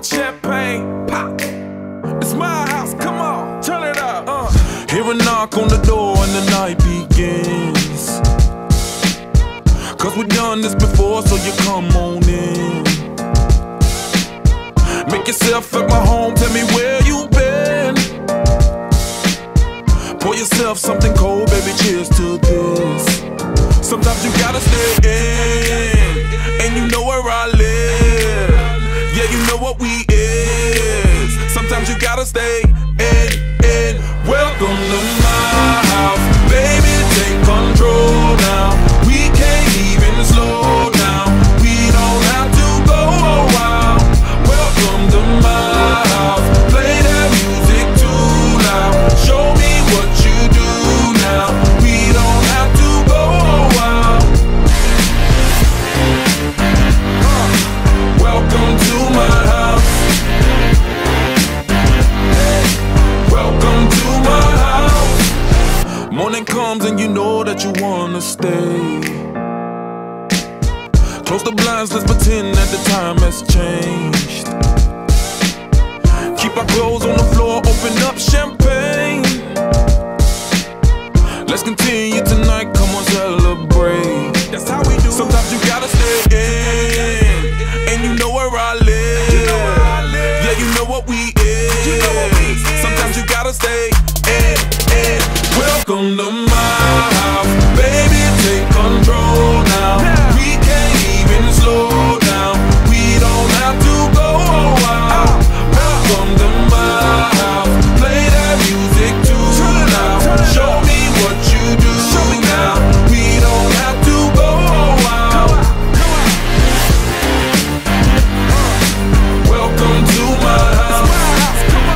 with champagne. Pop. It's my house, come on, turn it up. Uh. Hear a knock on the door and the night begins. Cause we done this before, so you come on in. Make yourself at my home, tell me where you've been. Pour yourself something cold. What we is. Sometimes you gotta stay Morning comes and you know that you wanna stay. Close the blinds, let's pretend that the time has changed. Keep our clothes on the floor, open up champagne. Let's continue tonight, come on, celebrate. That's how we do. Sometimes you gotta stay. con lo